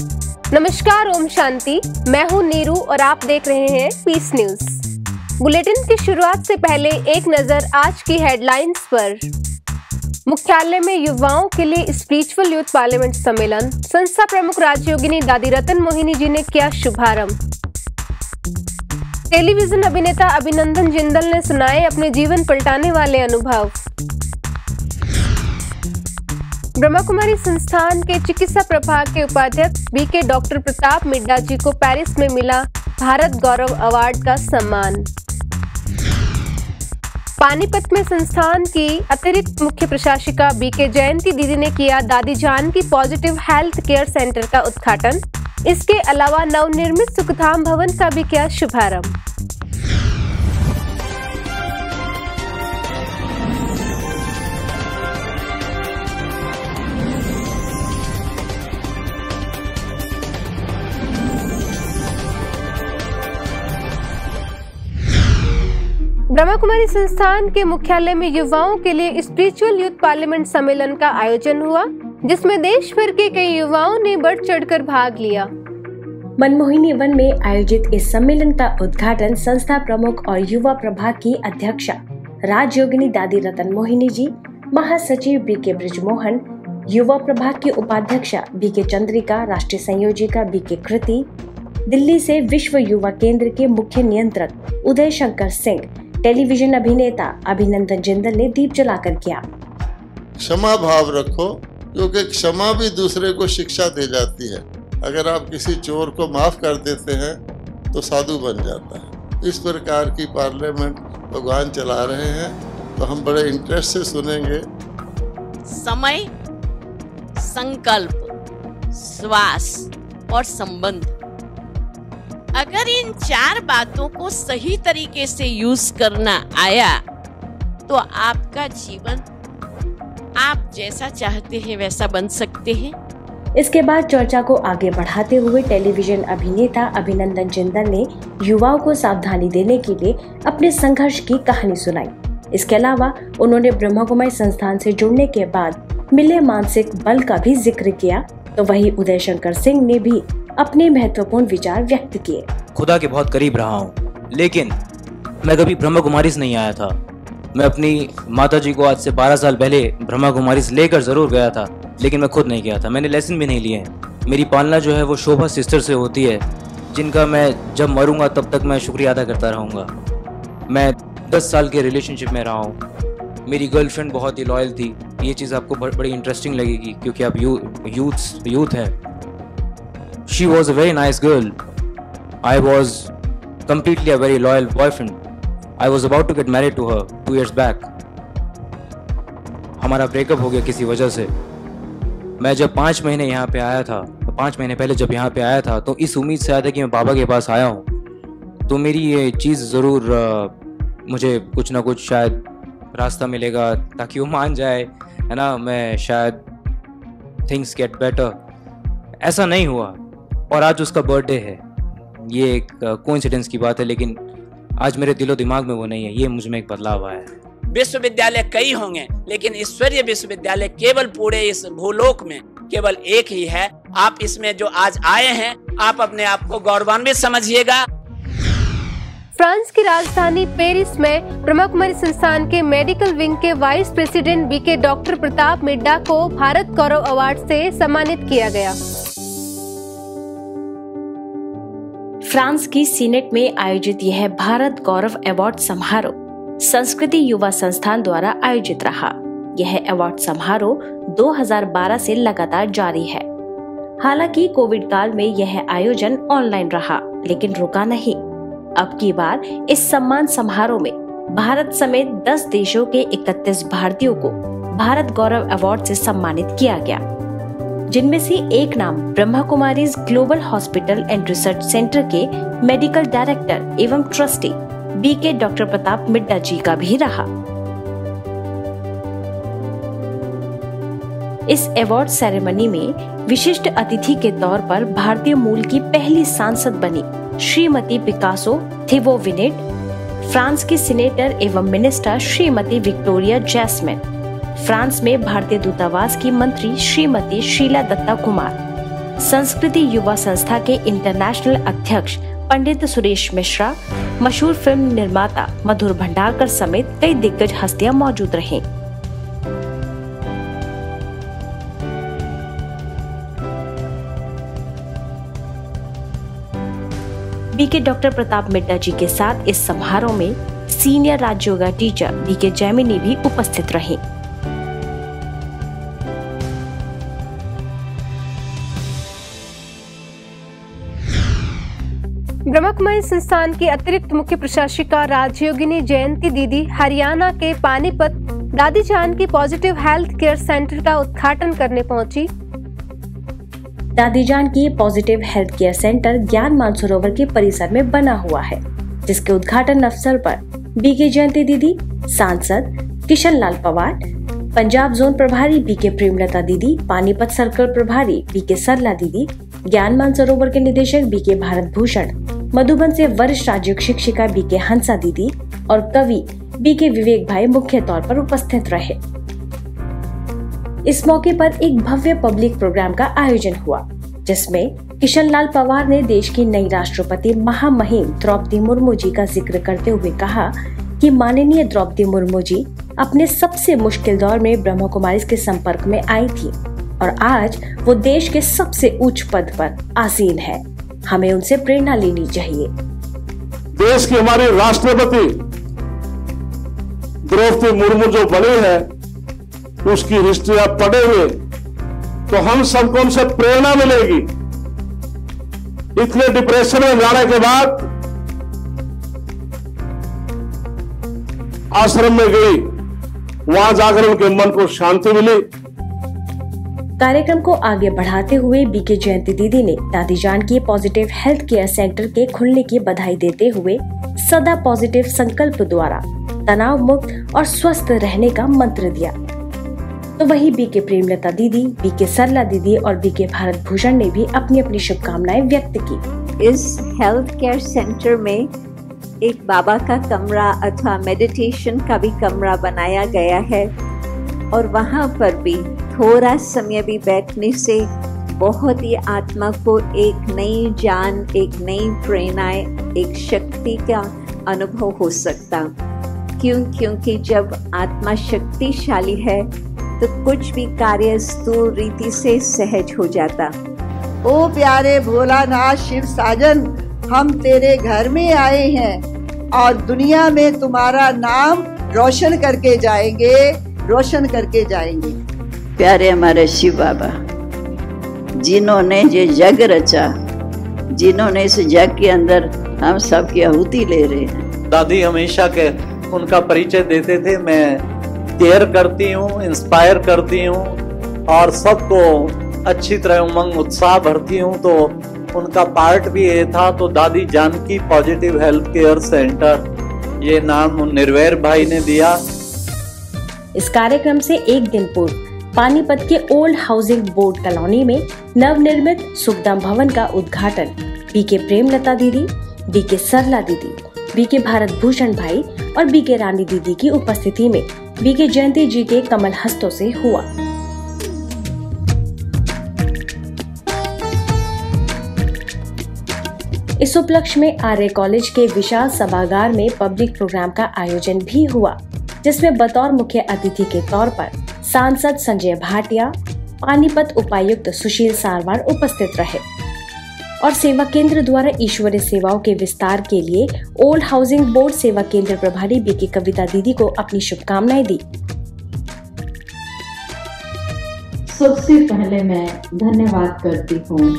नमस्कार, ओम शांति। मैं हूँ नीरू और आप देख रहे हैं पीस न्यूज़ बुलेटिन की शुरुआत से पहले एक नज़र आज की हेडलाइंस पर। मुख्यालय में युवाओं के लिए स्पिरिचुअल यूथ पार्लियामेंट सम्मेलन। संस्था प्रमुख राजयोगिनी दादी रतन मोहिनी जी ने किया शुभारंभ। टेलीविज़न अभिनेता अभिनंदन जिंदल ने सुनाए अपने जीवन पलटाने वाले अनुभव। ब्रह्मा कुमारी संस्थान के चिकित्सा प्रभाग के उपाध्यक्ष B K doctor Pratap Midda जी को पेरिस में मिला भारत गौरव अवार्ड का सम्मान। पानीपत में संस्थान की अतिरिक्त मुख्य प्रशासिका बी के जयंती दीदी ने किया दादी जान की पॉजिटिव हेल्थ केयर सेंटर का उद्घाटन। इसके अलावा नवनिर्मित सुखधाम भवन का भी किया शुभारंभ। ब्रह्मा कुमारी संस्थान के मुख्यालय में युवाओं के लिए स्पिरिचुअल यूथ पार्लियामेंट सम्मेलन का आयोजन हुआ, जिसमें देश भर के कई युवाओं ने बढ़ चढ़कर भाग लिया। मनमोहिनी वन में आयोजित इस सम्मेलन का उद्घाटन संस्था प्रमुख और युवा प्रभाग की अध्यक्षा राजयोगिनी दादी रतन मोहिनी जी, महासचिव बी के ब्रिजमोहन, युवा प्रभाग की उपाध्यक्षा बी के चंद्रिका, राष्ट्रीय संयोजिका बी के कृति, दिल्ली से विश्व युवा केंद्र के मुख्य नियंत्रक उदय शंकर सिंह टेलीविज़न अभिनेता अभिनंदन जिंदल ने दीप जलाकर किया। क्षमा भाव रखो क्योंकि क्षमा भी दूसरे को शिक्षा दे जाती है। अगर आप किसी चोर को माफ़ कर देते हैं तो साधु बन जाता है। इस प्रकार की पार्लियामेंट भगवान चला रहे हैं तो हम बड़े इंटरेस्ट से सुनेंगे। समय संकल्प श्वास और संबंध। अगर इन चार बातों को सही तरीके से यूज़ करना आया तो आपका जीवन आप जैसा चाहते हैं वैसा बन सकते हैं। इसके बाद चर्चा को आगे बढ़ाते हुए टेलीविज़न अभिनेता अभिनंदन जिंदल ने युवाओं को सावधानी देने के लिए अपने संघर्ष की कहानी सुनाई। इसके अलावा उन्होंने ब्रह्मा कुमारी संस्थान से जुड़ने के बाद मिले मानसिक बल का भी ज़िक्र किया। तो वही उदय शंकर सिंह ने भी अपने महत्वपूर्ण विचार व्यक्त किए। खुदा के बहुत करीब रहा हूँ, लेकिन मैं कभी ब्रह्मा कुमारी से नहीं आया था। मैं अपनी माता जी को आज से 12 साल पहले ब्रह्मा कुमारी से लेकर ज़रूर गया था, लेकिन मैं खुद नहीं गया था। मैंने लेसन भी नहीं लिए। हैं मेरी पालना जो है वो शोभा सिस्टर से होती है, जिनका मैं जब मरूँगा तब तक मैं शुक्रिया अदा करता रहूँगा। मैं 10 साल के रिलेशनशिप में रहा हूँ। मेरी गर्लफ्रेंड बहुत ही लॉयल थी। ये चीज़ आपको बड़ी इंटरेस्टिंग लगेगी, क्योंकि आप यू यूथ यूथ हैं। She was a very nice girl. I was completely a very loyal boyfriend. I was about to get married to her two years back. हमारा ब्रेकअप हो गया किसी वजह से मैं जब पाँच महीने यहाँ पे आया था तो पाँच महीने पहले जब यहाँ पे आया था तो इस उम्मीद से आया था कि मैं बाबा के पास आया हूँ तो मेरी ये चीज़ ज़रूर मुझे कुछ ना कुछ शायद रास्ता मिलेगा ताकि वो मान जाए, है ना मैं शायद थिंग्स गेट बेटर ऐसा नहीं हुआ और आज उसका बर्थडे है। ये एक कोइंसिडेंस की बात है लेकिन आज मेरे दिलो दिमाग में वो नहीं है। ये मुझमें एक बदलाव आया है। विश्वविद्यालय कई होंगे लेकिन ईश्वरीय विश्वविद्यालय केवल पूरे इस भूलोक में केवल एक ही है। आप इसमें जो आज आए हैं आप अपने आप को गौरवान्वित समझिएगा। फ्रांस की राजधानी पेरिस में प्रमुख कुमारी संस्थान के मेडिकल विंग के vice president B K doctor Pratap Middha को भारत गौरव अवार्ड से सम्मानित किया गया। फ्रांस की सीनेट में आयोजित यह भारत गौरव अवार्ड समारोह संस्कृति युवा संस्थान द्वारा आयोजित रहा। यह अवार्ड समारोह 2012 से लगातार जारी है। हालाँकि कोविड काल में यह आयोजन ऑनलाइन रहा, लेकिन रुका नहीं। अब की बार इस सम्मान समारोह में भारत समेत 10 देशों के 31 भारतीयों को भारत गौरव अवार्ड से सम्मानित किया गया। जिनमें से एक नाम Brahma Kumari global hospital and research centre के मेडिकल डायरेक्टर एवं trustee B K doctor Pratap Middha ji का भी रहा। इस अवार्ड सेरेमनी में विशिष्ट अतिथि के तौर पर भारतीय मूल की पहली सांसद बनी Shrimati Picasso Thivo Vinet France की सीनेटर एवं minister Shrimati Victoria Jasmine. France में भारतीय दूतावास की मंत्री श्रीमती शीला दत्ता कुमार, संस्कृति युवा संस्था के इंटरनेशनल अध्यक्ष पंडित सुरेश मिश्रा, मशहूर फ़िल्म निर्माता मधुर भंडारकर समेत कई दिग्गज हस्तियाँ मौजूद रहे। बीके डॉक्टर प्रताप मिड्डा जी के साथ इस समारोह में सीनियर राज्य योगा टीचर बीके जैमिनी भी उपस्थित रहे। ब्रह्म संस्थान की अतिरिक्त मुख्य प्रशासिका राजयोगिनी जयंती दीदी हरियाणा के पानीपत दादी जान की पॉजिटिव हेल्थ केयर सेंटर का उद्घाटन करने पहुँची। दादी जान की पॉजिटिव हेल्थ केयर सेंटर ज्ञान मानसरोवर के परिसर में बना हुआ है, जिसके उद्घाटन अवसर पर बीके जयंती दीदी, सांसद किशन लाल पवार, पंजाब जोन प्रभारी बीके प्रेमलता दीदी, पानीपत सर्कल प्रभारी बीके सरला दीदी, ज्ञान मानसरोवर के निदेशक बीके भारत भूषण मधुबन से वरिष्ठ राज्य शिक्षिका बीके हंसा दीदी और कवि बीके विवेक भाई मुख्य तौर पर उपस्थित रहे। इस मौके पर एक भव्य पब्लिक प्रोग्राम का आयोजन हुआ, जिसमें किशन लाल पवार ने देश की नई राष्ट्रपति महामहिम द्रौपदी मुर्मू जी का ज़िक्र करते हुए कहा कि माननीय द्रौपदी मुर्मू जी अपने सबसे मुश्किल दौर में ब्रह्म कुमारी के संपर्क में आई थी और आज वो देश के सबसे उच्च पद पर आसीन है। हमें उनसे प्रेरणा लेनी चाहिए। देश की हमारी राष्ट्रपति द्रौपदी मुर्मू जो बने हैं, उसकी हिस्ट्री आप पढ़ेंगे तो हम सबको उनसे प्रेरणा मिलेगी। इतने डिप्रेशन में जाने के बाद आश्रम में गई, वहाँ जाकर उनके मन को शांति मिली। कार्यक्रम को आगे बढ़ाते हुए बीके जयंती दीदी ने दादी जान की पॉजिटिव हेल्थ केयर सेंटर के खुलने की बधाई देते हुए सदा पॉजिटिव संकल्प द्वारा तनाव मुक्त और स्वस्थ रहने का मंत्र दिया। तो वही बीके प्रेमलता दीदी, बीके सरला दीदी और बीके भारत भूषण ने भी अपनी अपनी शुभकामनाएँ व्यक्त की। इस हेल्थ केयर सेंटर में एक बाबा का कमरा अथवा मेडिटेशन का भी कमरा बनाया गया है। और वहाँ पर भी थोड़ा समय भी बैठने से बहुत ही आत्मा को एक नई जान, एक नई प्रेरणा एक शक्ति का अनुभव हो सकता। क्यों? क्योंकि जब आत्मा शक्तिशाली है तो कुछ भी कार्य स्थूल रीति से सहज हो जाता। ओ प्यारे भोलानाथ शिव साजन, हम तेरे घर में आए हैं और दुनिया में तुम्हारा नाम रोशन करके जाएँगे। रोशन करके जाएँगे। प्यारे हमारे शिव बाबा जिन्होंने ये जग रचा जिन्होंने इस जग के अंदर हम सबकी आहुति ले रहे हैं। दादी हमेशा के उनका परिचय देते थे मैं केयर करती हूँ इंस्पायर करती हूँ और सबको अच्छी तरह उमंग उत्साह भरती हूँ तो उनका पार्ट भी ये था तो Dadi Janki positive health care centre ये नाम निर्वैर भाई ने दिया। इस कार्यक्रम से एक दिन पूर्व, पानीपत के ओल्ड हाउसिंग बोर्ड कॉलोनी में नवनिर्मित सुखदाम भवन का उद्घाटन बी के प्रेमलता दीदी बी के सरला दीदी बी के भारत भूषण भाई और बी के रानी दीदी की उपस्थिति में बीके जयंती जी के कमल हस्तों से हुआ। इस उपलक्ष्य में आर्य कॉलेज के विशाल सभागार में पब्लिक प्रोग्राम का आयोजन भी हुआ। जिसमें बतौर मुख्य अतिथि के तौर पर सांसद संजय भाटिया, पानीपत उपायुक्त सुशील सारवार उपस्थित रहे। और सेवा केंद्र द्वारा ईश्वरीय सेवाओं के विस्तार के लिए ओल्ड हाउसिंग बोर्ड सेवा केंद्र प्रभारी बीके कविता दीदी को अपनी शुभकामनाएँ दी। सबसे पहले मैं धन्यवाद करती हूँ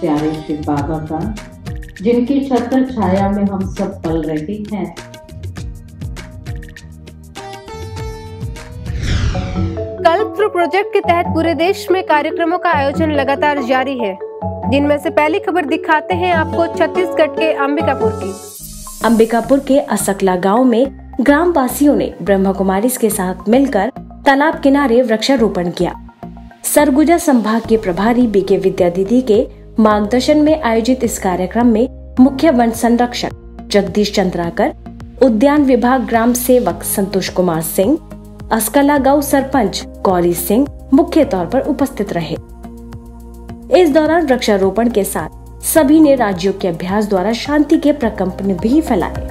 प्यारे शिव बाबा का, जिनकी छत्र छाया में हम सब पल रहे हैं। कल्प प्रोजेक्ट के तहत पूरे देश में कार्यक्रमों का आयोजन लगातार जारी है। जिनमें से पहली खबर दिखाते हैं आपको छत्तीसगढ़ के अंबिकापुर की। अंबिकापुर के असकला गाँव में ग्राम वासियों ने ब्रह्म कुमारी के साथ मिलकर तालाब किनारे वृक्षारोपण किया। सरगुजा संभाग के प्रभारी बीके विद्या दीदी के मार्गदर्शन में आयोजित इस कार्यक्रम में मुख्य वन संरक्षक जगदीश चंद्राकर, उद्यान विभाग ग्राम सेवक संतोष कुमार सिंह अस्कला गाँव सरपंच गौरी सिंह मुख्य तौर पर उपस्थित रहे। इस दौरान वृक्षारोपण के साथ सभी ने राज्यों के अभ्यास द्वारा शांति के प्रकंपन भी फैलाए।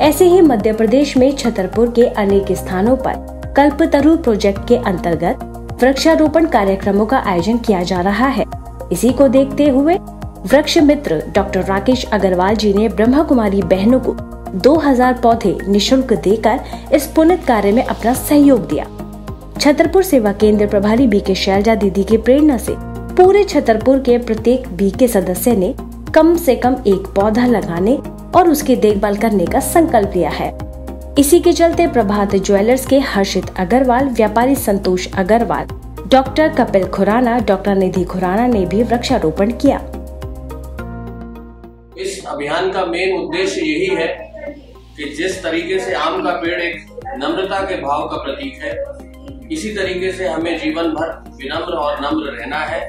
ऐसे ही मध्य प्रदेश में छतरपुर के अनेक स्थानों पर कल्पतरु प्रोजेक्ट के अंतर्गत वृक्षारोपण कार्यक्रमों का आयोजन किया जा रहा है। इसी को देखते हुए वृक्ष मित्र डॉक्टर राकेश अग्रवाल जी ने ब्रह्मा कुमारी बहनों को 2000 पौधे निशुल्क देकर इस पुनित कार्य में अपना सहयोग दिया। छतरपुर सेवा केंद्र प्रभारी बी के शैलजा दीदी की प्रेरणा से पूरे छतरपुर के प्रत्येक बी के सदस्य ने कम से कम एक पौधा लगाने और उसकी देखभाल करने का संकल्प लिया है। इसी के चलते प्रभात ज्वेलर्स के हर्षित अग्रवाल, व्यापारी संतोष अग्रवाल, डॉक्टर कपिल खुराना, डॉक्टर निधि खुराना ने भी वृक्षारोपण किया। अभियान का मेन उद्देश्य यही है कि जिस तरीके से आम का पेड़ एक नम्रता के भाव का प्रतीक है, इसी तरीके से हमें जीवन भर विनम्र और नम्र रहना है।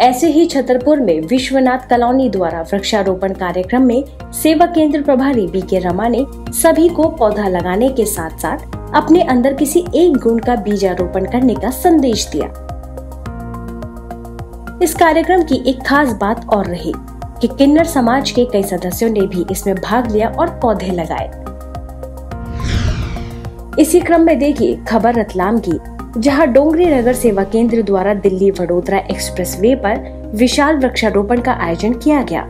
ऐसे ही छतरपुर में विश्वनाथ कॉलोनी द्वारा वृक्षारोपण कार्यक्रम में सेवा केंद्र प्रभारी बी के रमा ने सभी को पौधा लगाने के साथ साथ अपने अंदर किसी एक गुण का बीजारोपण करने का संदेश दिया। इस कार्यक्रम की एक खास बात और रही। कि किन्नर समाज के कई सदस्यों ने भी इसमें भाग लिया और पौधे लगाए। इसी क्रम में देखिए खबर रतलाम की, जहाँ डोंगरी नगर सेवा केंद्र द्वारा दिल्ली वडोदरा एक्सप्रेसवे पर विशाल वृक्षारोपण का आयोजन किया गया,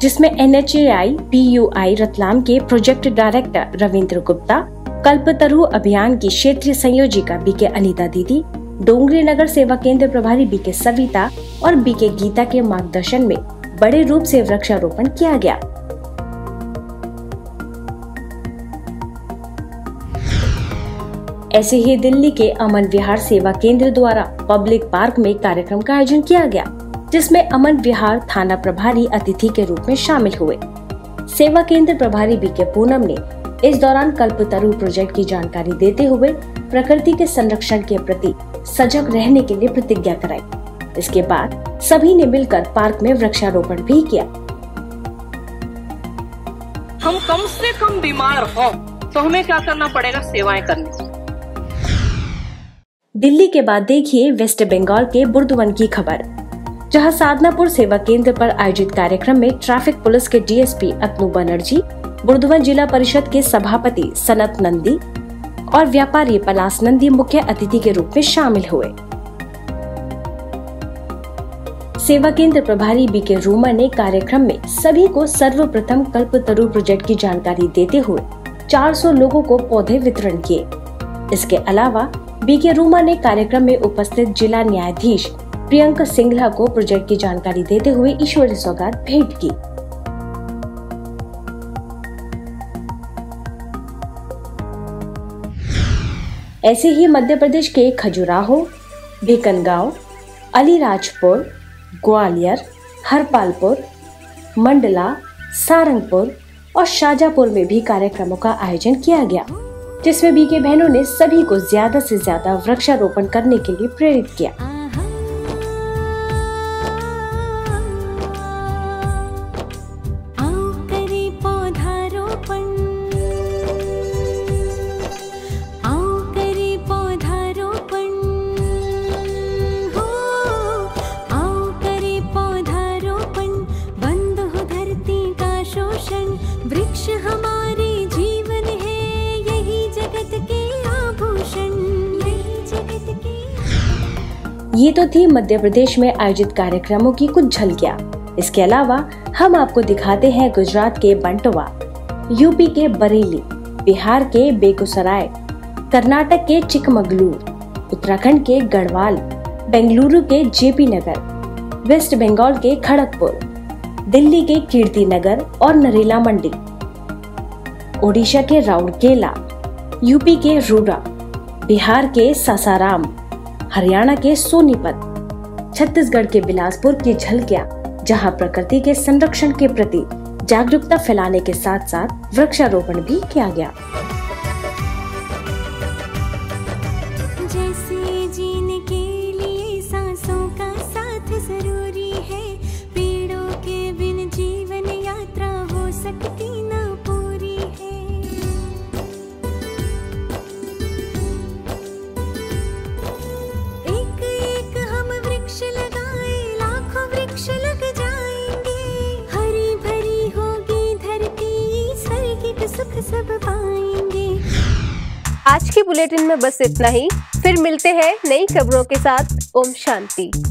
जिसमें एन एच आई रतलाम के प्रोजेक्ट डायरेक्टर रविंद्र गुप्ता, कल्पतरु अभियान की क्षेत्रीय संयोजिका बी के अनिता दीदी, डोंगरी नगर सेवा केंद्र प्रभारी बीके सविता और बीके गीता के मार्गदर्शन में बड़े रूप से वृक्षारोपण किया गया। ऐसे ही दिल्ली के अमन विहार सेवा केंद्र द्वारा पब्लिक पार्क में कार्यक्रम का आयोजन किया गया, जिसमें अमन विहार थाना प्रभारी अतिथि के रूप में शामिल हुए। सेवा केंद्र प्रभारी बी के पूनम ने इस दौरान कल्पतरु प्रोजेक्ट की जानकारी देते हुए प्रकृति के संरक्षण के प्रति सजग रहने के लिए प्रतिज्ञा कराई। इसके बाद सभी ने मिलकर पार्क में वृक्षारोपण भी किया। हम कम से कम बीमार हो तो हमें क्या करना पड़ेगा? सेवाएँ करनी दिल्ली के बाद देखिए वेस्ट बंगाल के बुर्दवन की खबर। जहाँ साधनापुर सेवा केंद्र पर आयोजित कार्यक्रम में ट्रैफ़िक पुलिस के डीएसपी अतनु बनर्जी बुर्दवन जिला परिषद के सभापति सनत नंदी और व्यापारी पलास नंदी मुख्य अतिथि के रूप में शामिल हुए। सेवा केंद्र प्रभारी बी के रूमा ने कार्यक्रम में सभी को सर्वप्रथम कल्पतरु प्रोजेक्ट की जानकारी देते हुए 400 लोगों को पौधे वितरण किए। इसके अलावा बी के रूमा ने कार्यक्रम में उपस्थित जिला न्यायाधीश प्रियंका सिंघला को प्रोजेक्ट की जानकारी देते हुए ईश्वरी सौगात भेंट की। ऐसे ही मध्य प्रदेश के खजुराहो बीकनगांव अलीराजपुर ग्वालियर, हरपालपुर, मंडला, सारंगपुर और शाजापुर में भी कार्यक्रमों का आयोजन किया गया, जिसमें बीके बहनों ने सभी को ज़्यादा से ज़्यादा वृक्षारोपण करने के लिए प्रेरित किया। तो थी मध्य प्रदेश में आयोजित कार्यक्रमों की कुछ झलकियाँ। इसके अलावा, हम आपको दिखाते हैं गुजरात के बंटवा, यूपी के बरेली, बिहार के बेगूसराय, कर्नाटक के चिकमगलूर, उत्तराखंड के गढ़वाल, बेंगलुरु के जेपी नगर, वेस्ट बंगाल के खड़गपुर, दिल्ली के कीर्ति नगर और नरेला मंडी, ओडिशा के राउरकेला, यूपी के रूरा, बिहार के सासाराम हरियाणा के सोनीपत, छत्तीसगढ़ के बिलासपुर की झलकिया, जहाँ प्रकृति के संरक्षण के प्रति जागरूकता फैलाने के साथ साथ वृक्षारोपण भी किया गया। बुलेटिन में बस इतना ही। फिर मिलते हैं नई खबरों के साथ। ओम शांति।